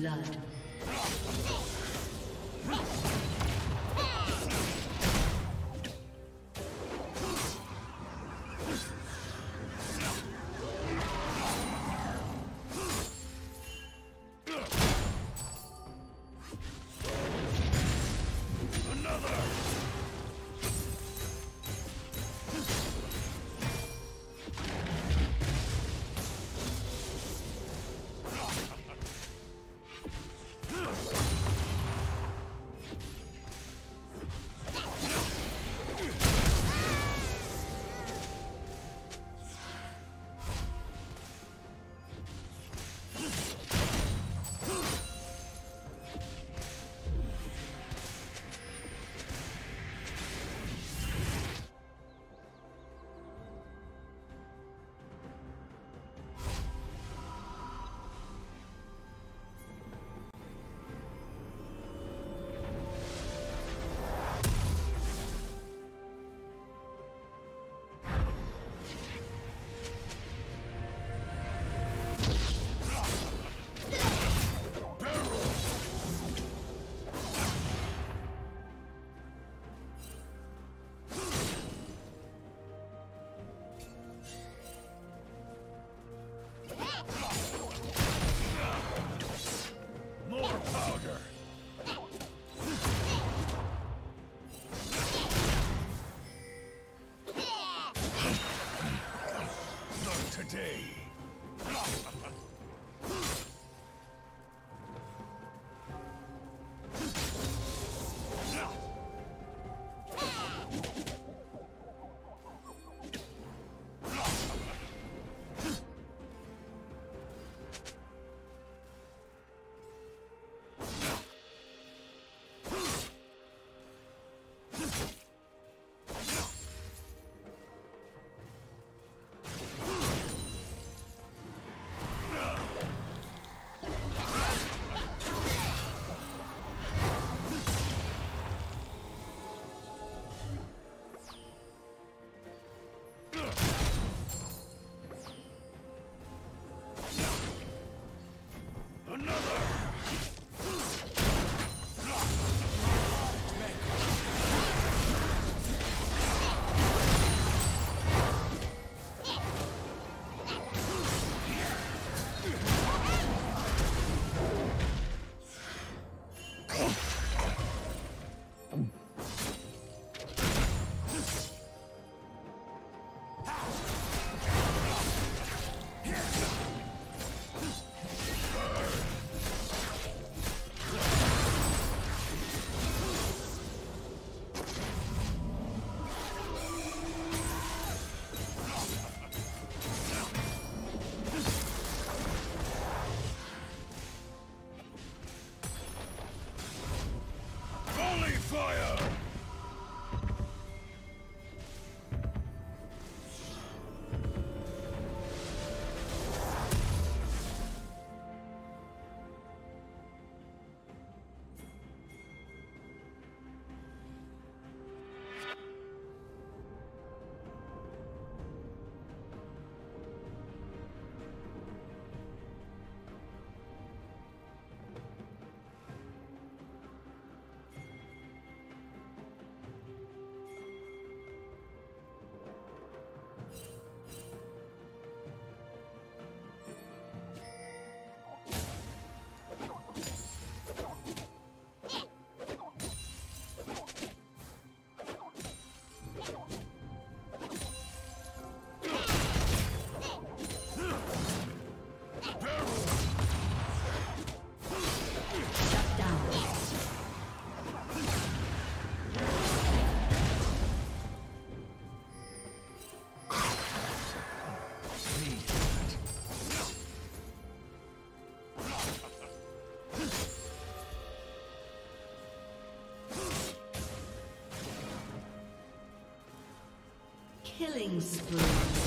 blood. day. you Killing spree.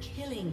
Killing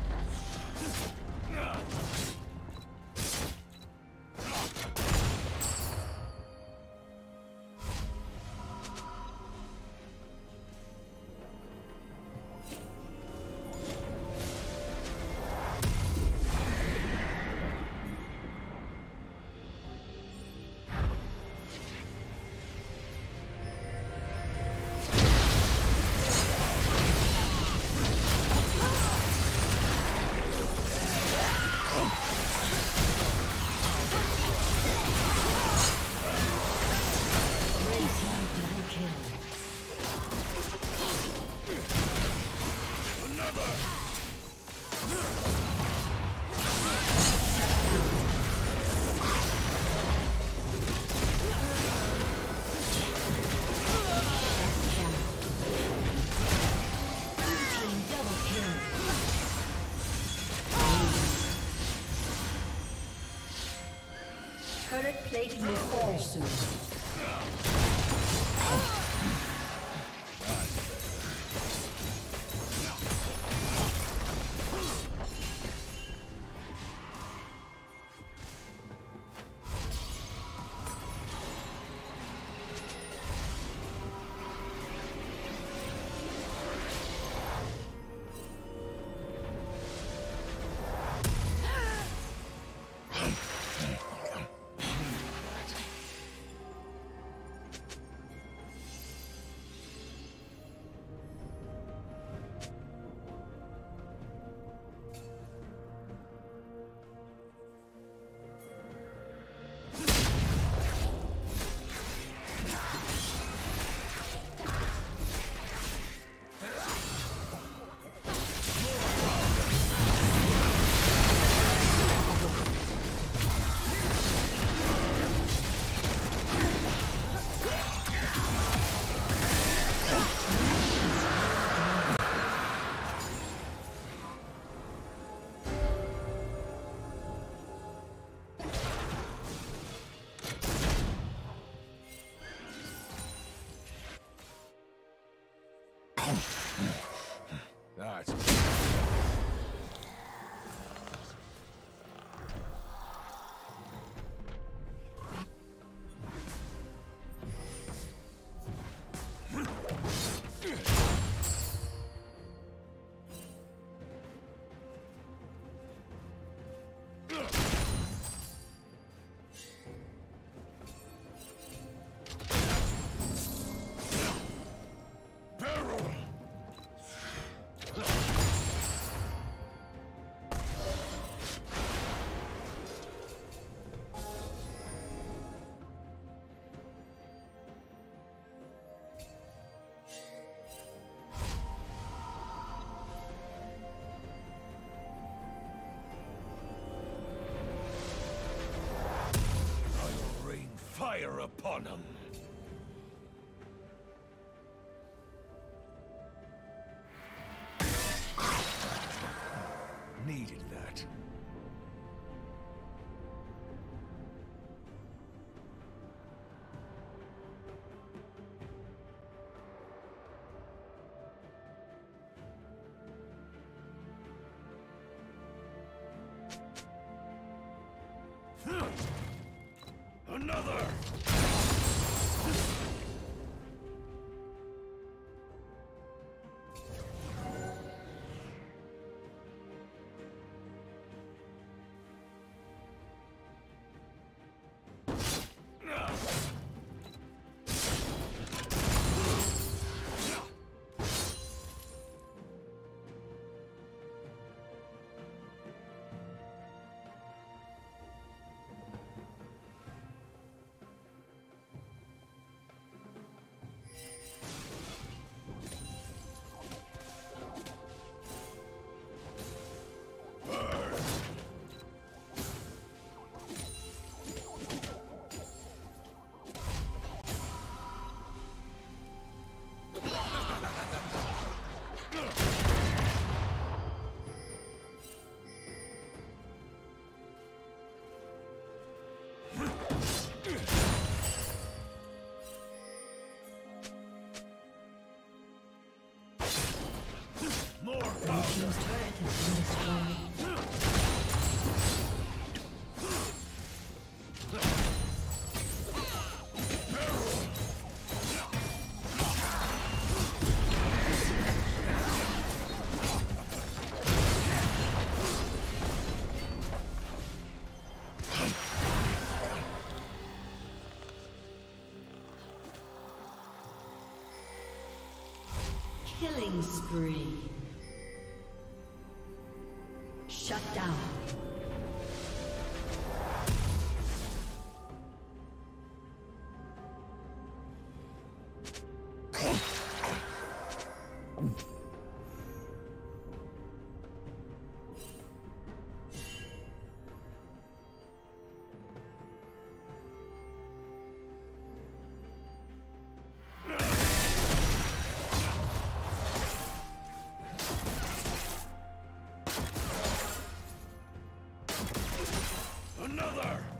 Yeah! Upon them. Needed that. Another! Thank you. Killing spree. Shut down. Another!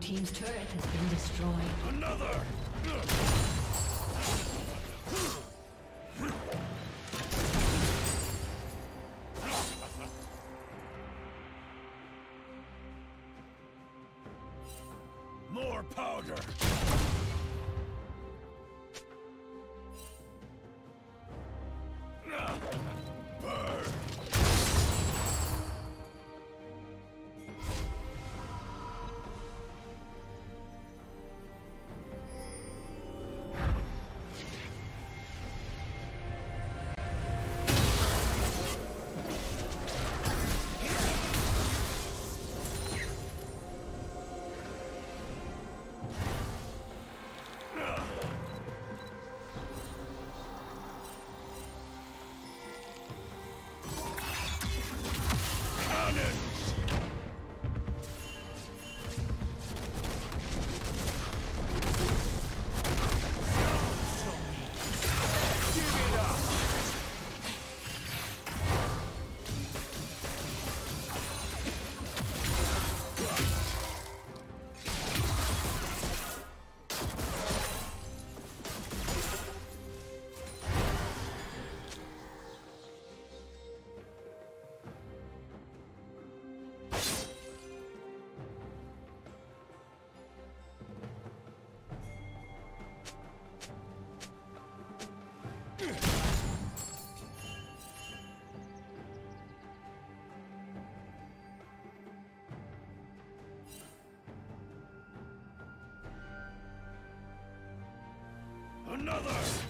Team's turret has been destroyed. Another! Another!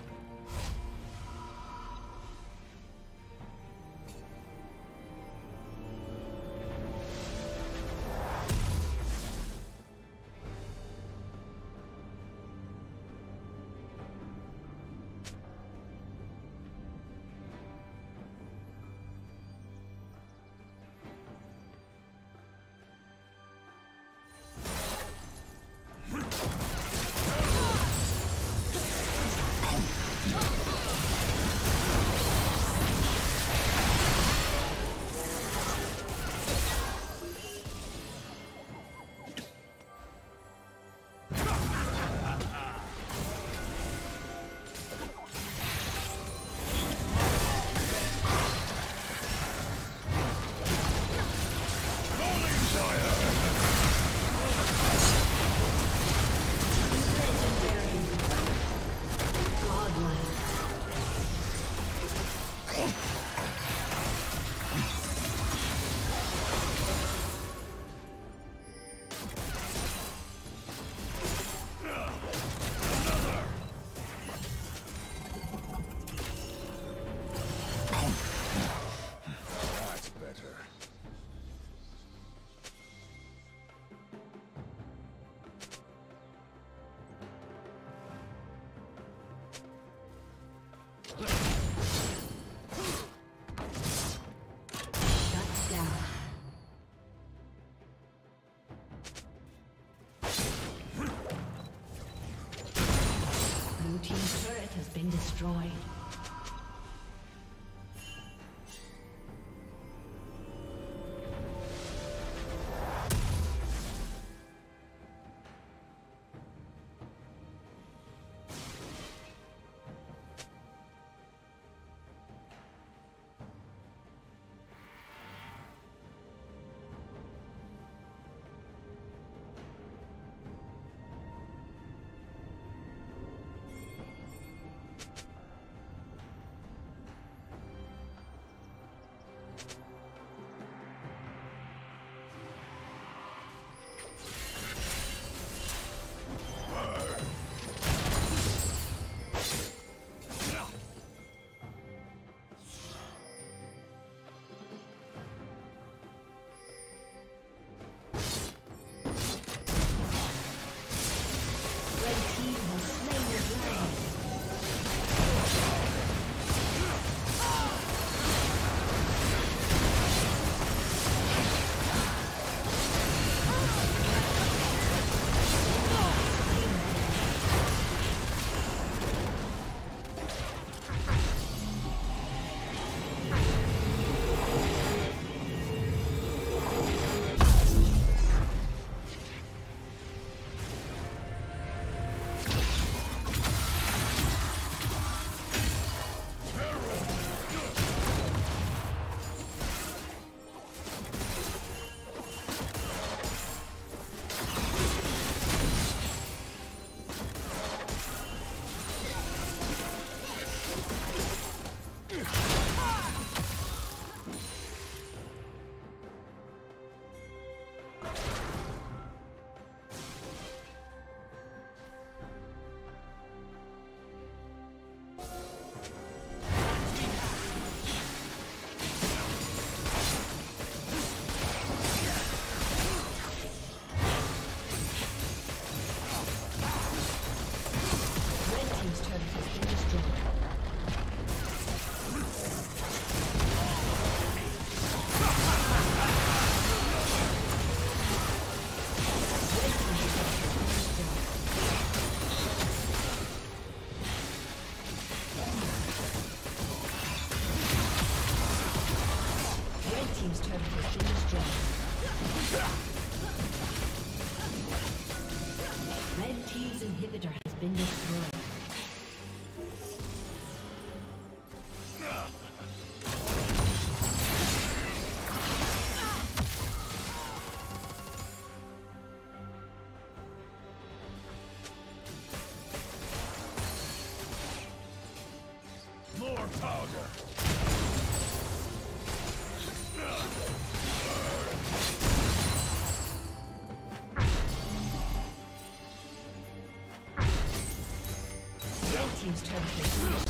Turret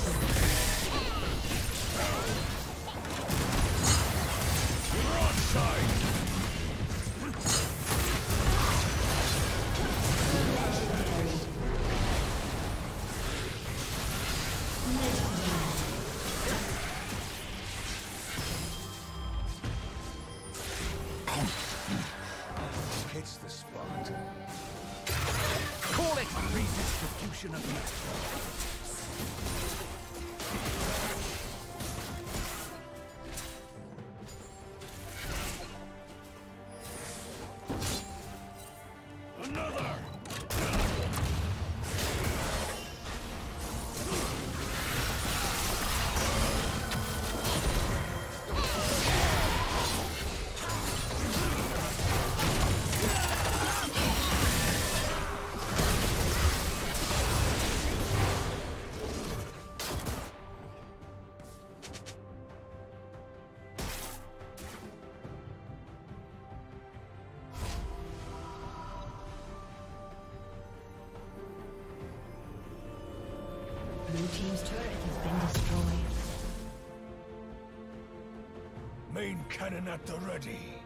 Main cannon at the ready.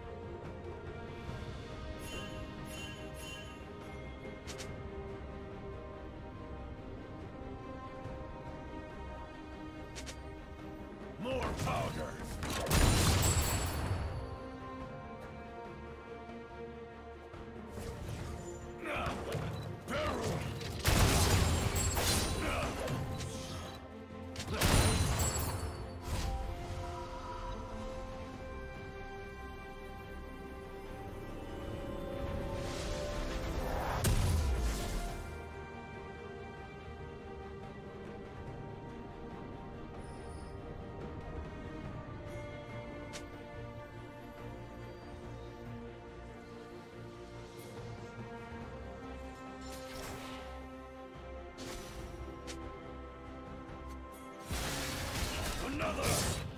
another!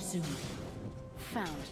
Soon. Found.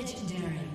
Legendary.